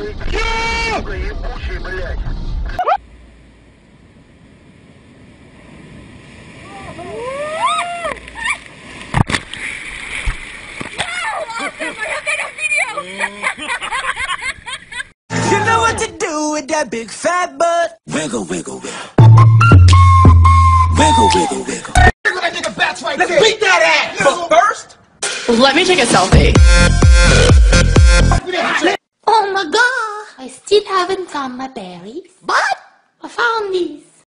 You know what to do with that big fat butt. Wiggle, wiggle, wiggle. Wiggle, wiggle, wiggle. That nigga bats right Let's beat that ass. But first, let me take a selfie. My god! I still haven't found my berries. But